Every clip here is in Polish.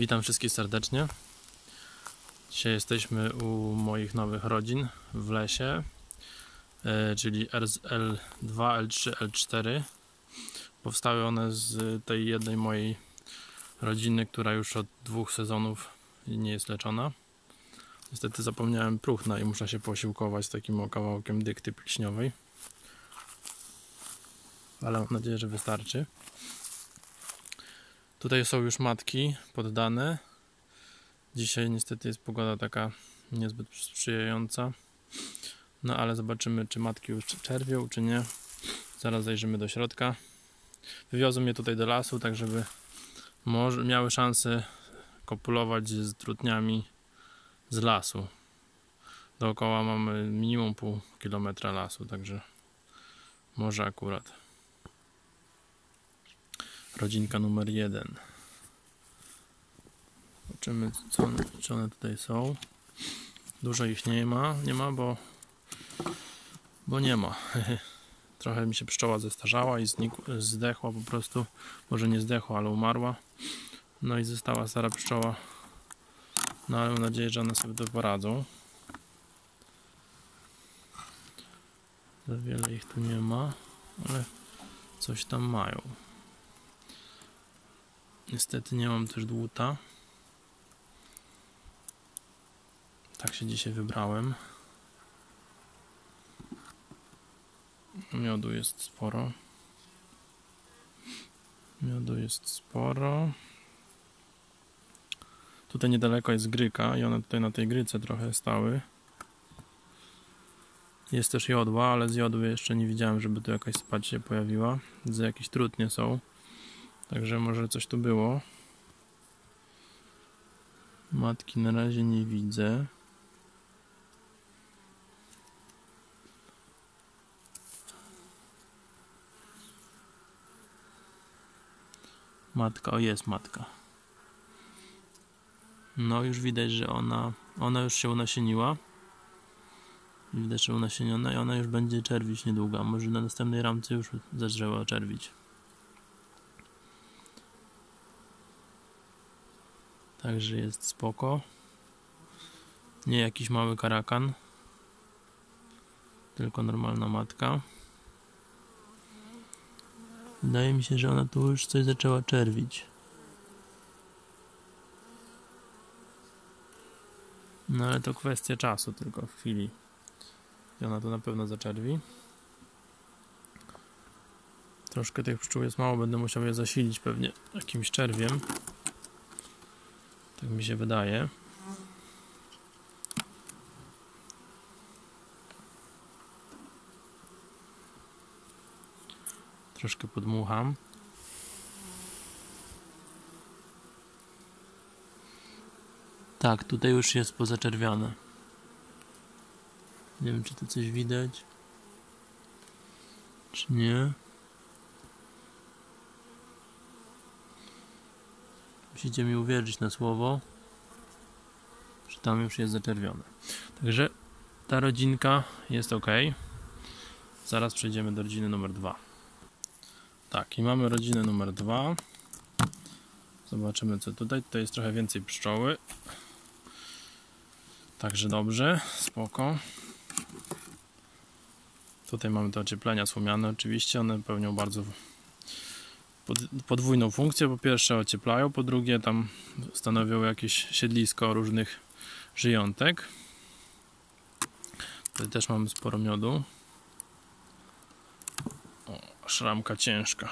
Witam wszystkich serdecznie. Dzisiaj jesteśmy u moich nowych rodzin w lesie, e, czyli L2, L3, L4. Powstały one z tej jednej mojej rodziny, która już od dwóch sezonów nie jest leczona. Niestety zapomniałem próchna i muszę się posiłkować takim kawałkiem dykty pliśniowej. Ale mam nadzieję, że wystarczy. Tutaj są już matki poddane. Dzisiaj niestety jest pogoda taka niezbyt sprzyjająca. No ale zobaczymy, czy matki już czerwią, czy nie. Zaraz zajrzymy do środka. Wywiozłem je tutaj do lasu, tak żeby miały szansę kopulować z trutniami z lasu. Dookoła mamy minimum pół kilometra lasu, także może akurat. Rodzinka numer jeden. Zobaczymy, co one, czy one tutaj są. Dużo ich nie ma, nie ma, bo bo nie ma. Trochę mi się pszczoła zestarzała i znikł, zdechła po prostu. Może nie zdechła, ale umarła. No i została stara pszczoła. No ale mam nadzieję, że one sobie to poradzą. Za wiele ich tu nie ma, ale coś tam mają. Niestety nie mam też dłuta. Tak się dzisiaj wybrałem. Miodu jest sporo. Miodu jest sporo. Tutaj niedaleko jest gryka i one tutaj na tej gryce trochę stały. Jest też jodła, ale z jodły jeszcze nie widziałem, żeby tu jakaś spać się pojawiła. Z jakieś trutnie są. Także może coś tu było. Matki na razie nie widzę. Matka, o jest matka. No już widać, że ona, ona już się unasieniła. Widać, że unasieniona i ona już będzie czerwić niedługo. Może na następnej ramce już zaczęła czerwić. Także jest spoko. Nie jakiś mały karakan. Tylko normalna matka. Wydaje mi się, że ona tu już coś zaczęła czerwić. No ale to kwestia czasu tylko w chwili. I ona to na pewno zaczerwi. Troszkę tych pszczół jest mało, będę musiał je zasilić pewnie jakimś czerwiem. Tak mi się wydaje. Troszkę podmucham. Tak, tutaj już jest pozaczerwione. Nie wiem, czy tu coś widać. Czy nie? Musicie mi uwierzyć na słowo, że tam już jest zaczerwione. Także ta rodzinka jest ok. Zaraz przejdziemy do rodziny numer dwa. Tak, i mamy rodzinę numer dwa. Zobaczymy co tutaj. Tutaj jest trochę więcej pszczoły. Także dobrze, spoko. Tutaj mamy te ocieplenia słomiane, oczywiście one pełnią bardzo podwójną funkcję. Po pierwsze ocieplają, po drugie tam stanowią jakieś siedlisko różnych żyjątek. Tutaj też mamy sporo miodu. O, szramka ciężka.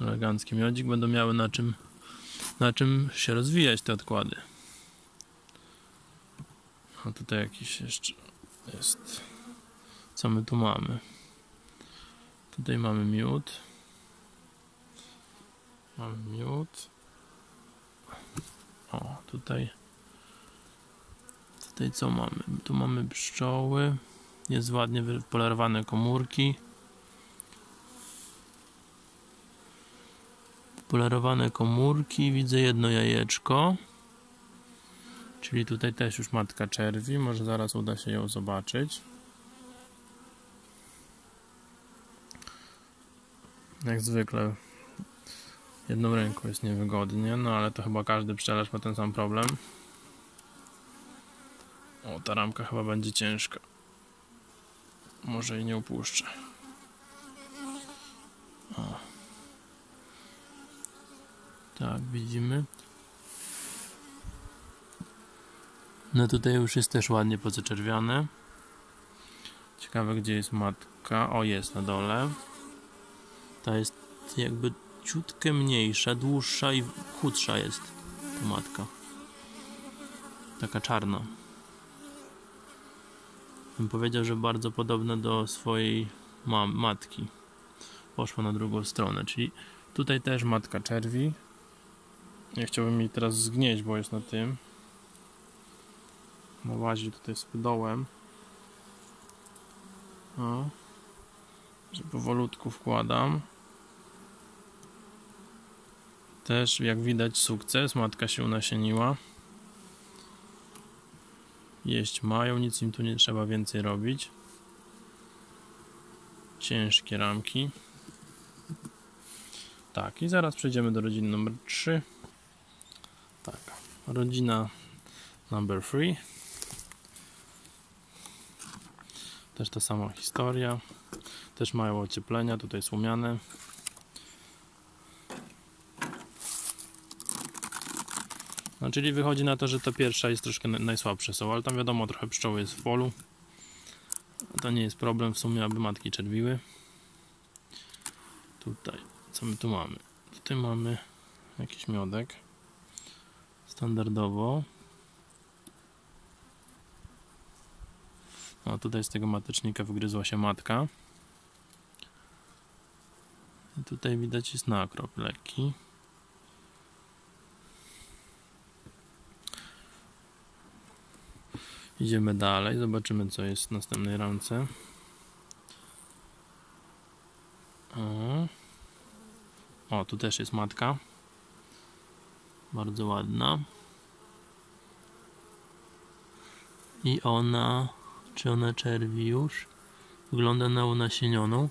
Elegancki miodzik. Będą miały na czym, na czym się rozwijać te odkłady. A tutaj jakiś jeszcze jest. Co my tu mamy? Tutaj mamy miód. Mamy miód. O, tutaj. Tutaj co mamy? Tu mamy pszczoły. Jest ładnie wypolerowane komórki. Polerowane komórki. Widzę jedno jajeczko. Czyli tutaj też już matka czerwi. Może zaraz uda się ją zobaczyć. Jak zwykle Jedną ręką jest niewygodnie, no ale to chyba każdy pszczelarz ma ten sam problem. O, ta ramka chyba będzie ciężka. Może jej nie upuszczę. O. Tak, widzimy. No tutaj już jest też ładnie pozaczerwiane. Ciekawe gdzie jest matka. O, jest na dole. Ta jest jakby ciutkę mniejsza, dłuższa i chudsza jest matka. Taka czarna. Bym powiedział, że bardzo podobna do swojej matki. Poszła na drugą stronę, czyli tutaj też matka czerwi. Nie chciałbym jej teraz zgnieść, bo jest na tym. Na łazi tutaj z dołem. O. Że powolutku wkładam. Też jak widać sukces, matka się unasieniła. Jeść mają, nic im tu nie trzeba więcej robić. Ciężkie ramki. Tak, i zaraz przejdziemy do rodziny numer 3. Tak, rodzina number 3. Też ta sama historia. Też mają ocieplenia, tutaj słomiane. No, czyli wychodzi na to, że ta pierwsza jest troszkę najsłabsza są, ale tam wiadomo, trochę pszczoły jest w polu. To nie jest problem w sumie, aby matki czerwiły. Tutaj, co my tu mamy? Tutaj mamy jakiś miodek. Standardowo. No tutaj z tego matecznika wygryzła się matka. I tutaj widać jest nakrop lekki. Idziemy dalej, zobaczymy co jest w następnej ramce. O, o tu też jest matka. Bardzo ładna. I ona, czy ona czerwi już? Wygląda na unasienioną.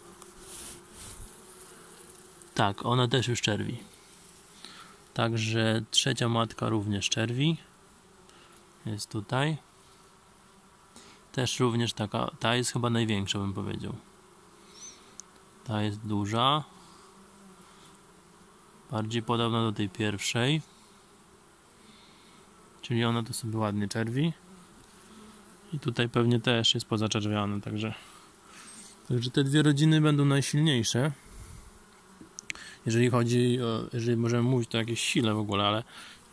Tak, ona też już czerwi. Także trzecia matka również czerwi. Jest tutaj. Też również taka, ta jest chyba największa bym powiedział. Ta jest duża. Bardziej podobna do tej pierwszej. Czyli ona to sobie ładnie czerwi. I tutaj pewnie też jest pozaczerwiane, także Także te dwie rodziny będą najsilniejsze. Jeżeli chodzi o, jeżeli możemy mówić to o jakiejś sile w ogóle, ale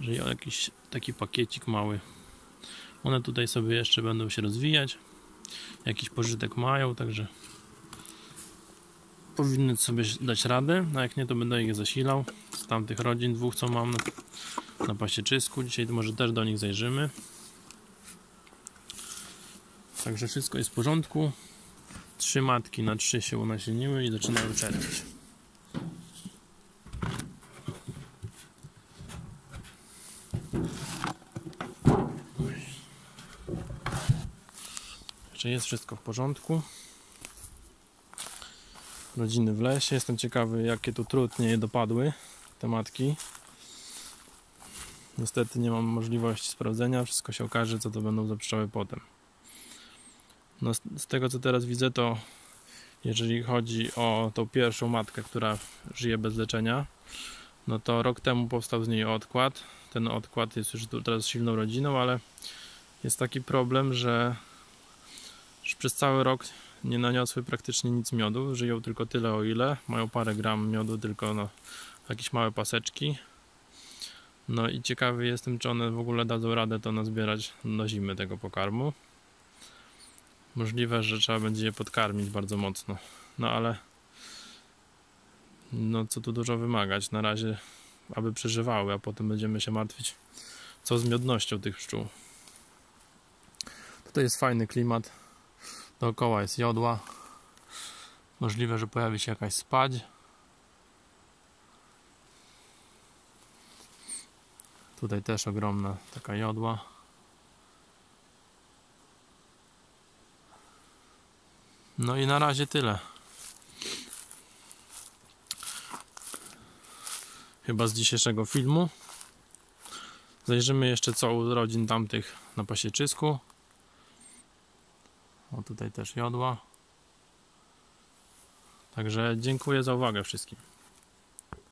jeżeli o jakiś taki pakiecik mały one tutaj sobie jeszcze będą się rozwijać. Jakiś pożytek mają, także powinny sobie dać radę. A jak nie, to będę ich zasilał z tamtych rodzin, dwóch co mam na pasieczysku. Dzisiaj może też do nich zajrzymy. Także wszystko jest w porządku. Trzy matki na trzy się unasieniły i zaczynają czerwić. Czy jest wszystko w porządku? Rodziny w lesie. Jestem ciekawy, jakie tu trudnie je dopadły te matki. Niestety nie mam możliwości sprawdzenia. Wszystko się okaże, co to będą za pszczoły potem. No, z tego, co teraz widzę, to jeżeli chodzi o tą pierwszą matkę, która żyje bez leczenia, no to rok temu powstał z niej odkład. Ten odkład jest już teraz silną rodziną, ale jest taki problem, że przez cały rok nie naniosły praktycznie nic miodu, żyją tylko tyle o ile, mają parę gram miodu tylko no, jakieś małe paseczki. No i ciekawy jestem, czy one w ogóle dadzą radę to nazbierać do zimy tego pokarmu. Możliwe, że trzeba będzie je podkarmić bardzo mocno. No ale no co tu dużo wymagać. Na razie, aby przeżywały, a potem będziemy się martwić, co z miodnością tych pszczół. Tutaj jest fajny klimat. Dookoła jest jodła. Możliwe, że pojawi się jakaś spadź. Tutaj też ogromna taka jodła. No i na razie tyle. chyba z dzisiejszego filmu. Zajrzymy jeszcze co u rodzin tamtych na pasieczysku. O tutaj też jodła. Także dziękuję za uwagę wszystkim.